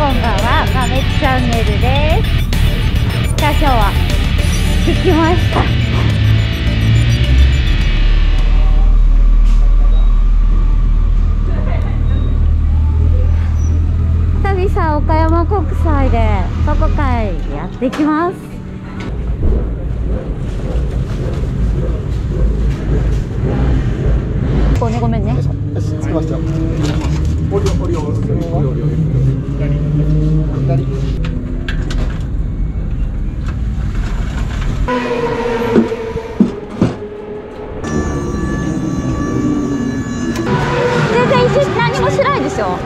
こんばんは、まめきチャンネルです。じゃあ今日は、できました。久々岡山国際で過去会やってきます。ごめんね、ごめんね。よし、着きました左。何もしないですよ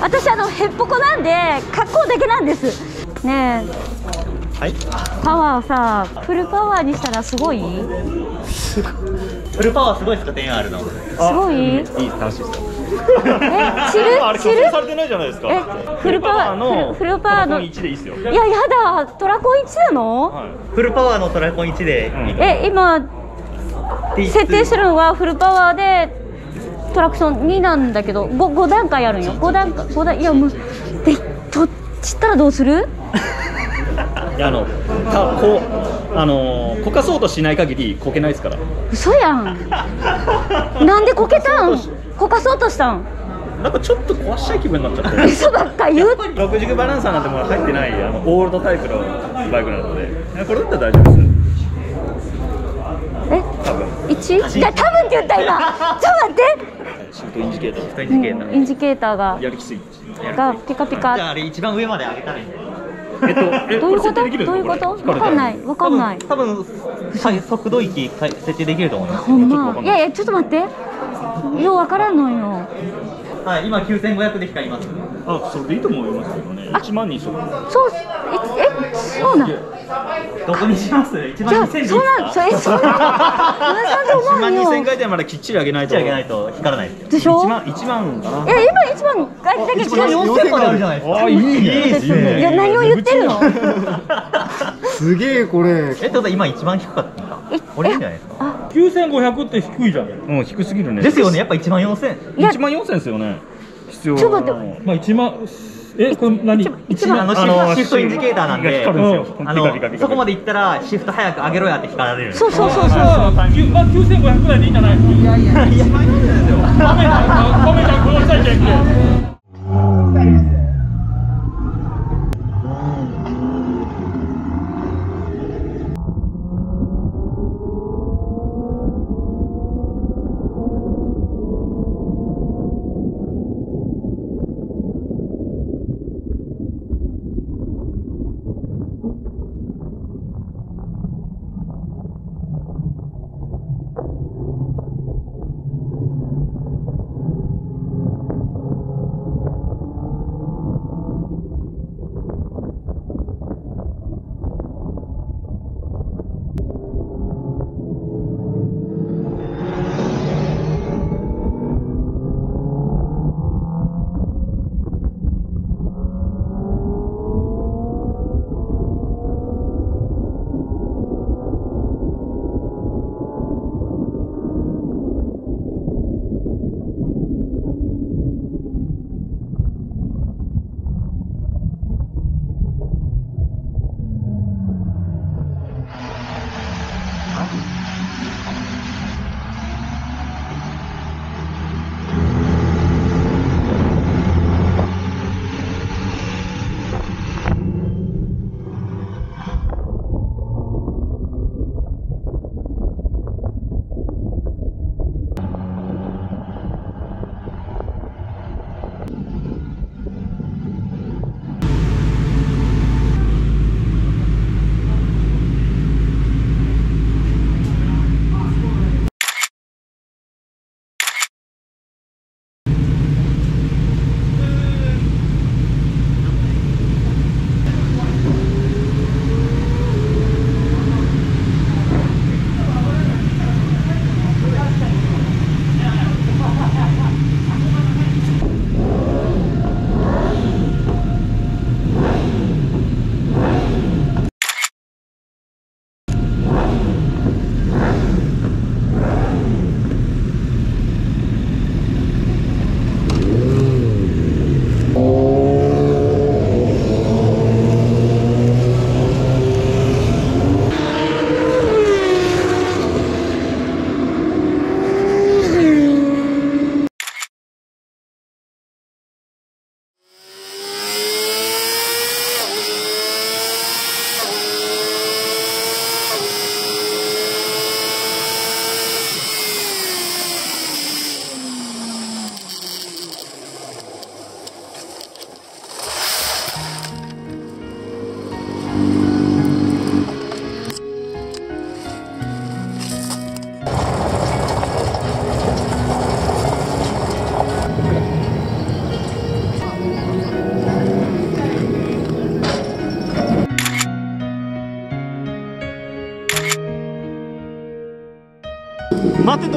私あのへっぽこなんで格好だけなんですねえはい。パワーさフルパワーにしたらすごい？すフルパワーすごいですか、点あるの。ごい？えいい、楽しいですよ。チルチルされてないじゃないですか。えフルパワーのフルパワーのトラコン1でいいっすよ。いややだトラコン1なの、はい。フルパワーのトラコン1で。え今設定してるのはフルパワーでトラクション2なんだけど 5, 5段階あるんよ5段階5段いやもうでと散ったらどうする？いやあのたこうあのこかそうとしない限りこけないですから。嘘やんなんでこけたん？こかそうとしたん？なんかちょっと壊したい気分になっちゃって。嘘ばっか言う？六軸バランサーなんてもう入ってないあのオールドタイプのバイクなので、これだったら大丈夫です。え？多分。一？いや多分って言った今。ちょっと待って。シフトインジケーター。フトインジケーターインジケーターが。やる気スイッチ。がピカピじゃあ、カあれ一番上まで上げたらいいんだよ。えっとえ どういうこと？どういうこと？わかんない。わかんない。多分、多分速度域か設定できると思います。ほんま。いやいやちょっと待ってようわからんのよはい、今9500で光ります。あそれでいいと思いますけどね。一万人そう。そうええそうなんどこにします？一じゃ番あ2000でいいそんなそえそんな皆さんと一万二千回転まできっちり上げないと。上げないと光らないでしょ？一万一万かな。え今一番あれだけ一番4000まであるじゃないですか。あいいね。ですいや何を言ってるの？すげえ、これ。え、ってことは今一番低かった。これいいんじゃないですか？あ9500って低いじゃん。うん低すぎるね。ですよね、やっぱ1万4000。いや1万4000ですよね。必要ちょっと待って。まあ1万えこれ何？一番あのシフトシフトインジケーターなんで、光るんで。すよあのそこまで行ったらシフト早く上げろやって光られる。そうそうそうそう。まあ9500ぐらいでいいんじゃない？いやいや1万4000ですよ。米ちゃん米ちゃん殺したいじゃんけ「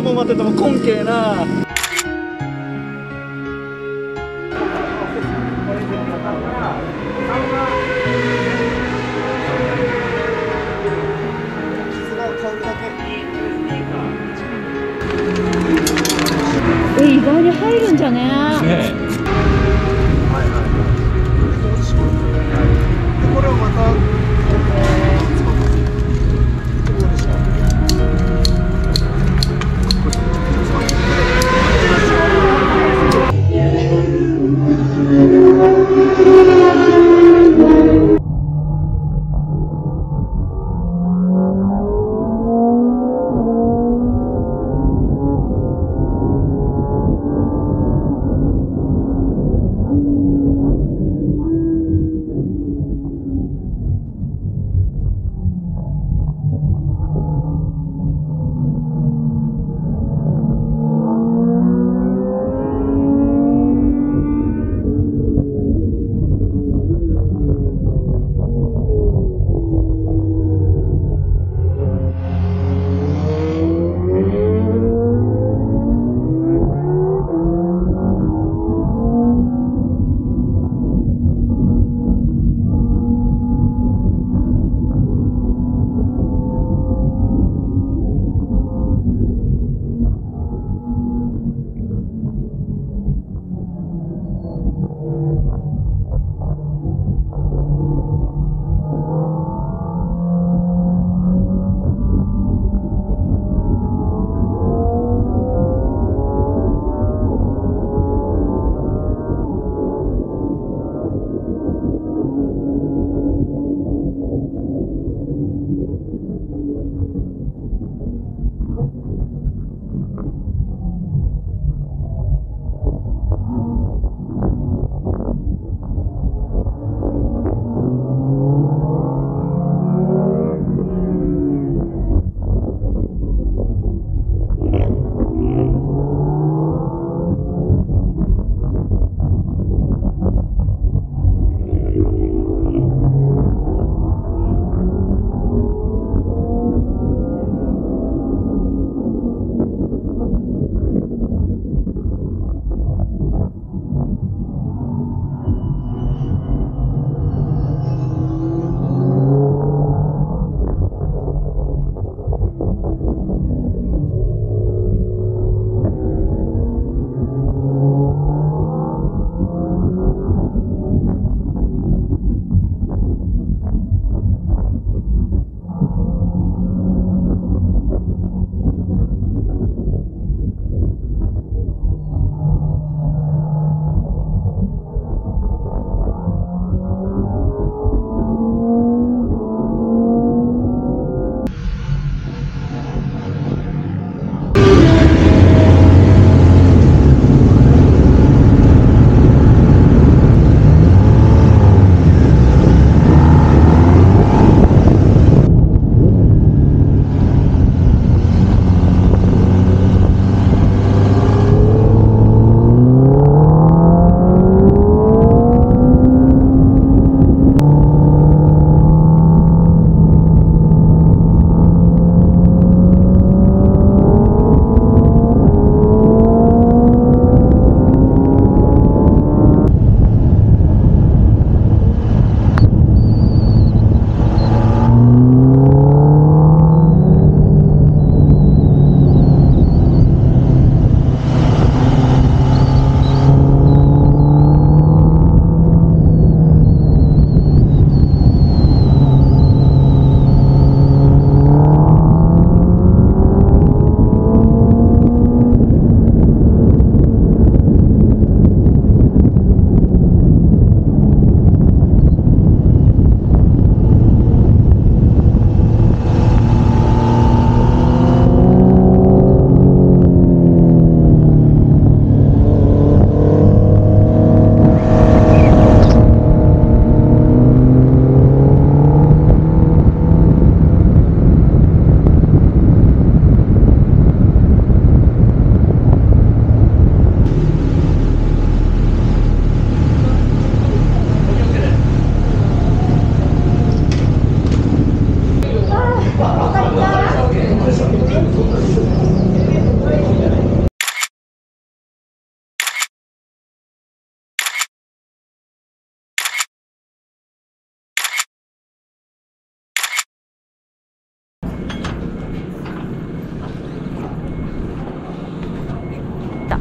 もん待ってても根茎な。え意外に入るんじゃね。ね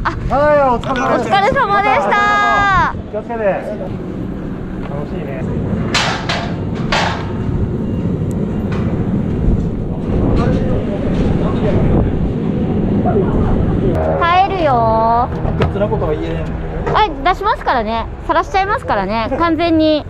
た。あはいお疲れ様でした。気をつけて。楽しいね。帰るよ。グッズなことは言えんあ出しますからね。晒しちゃいますからね。完全に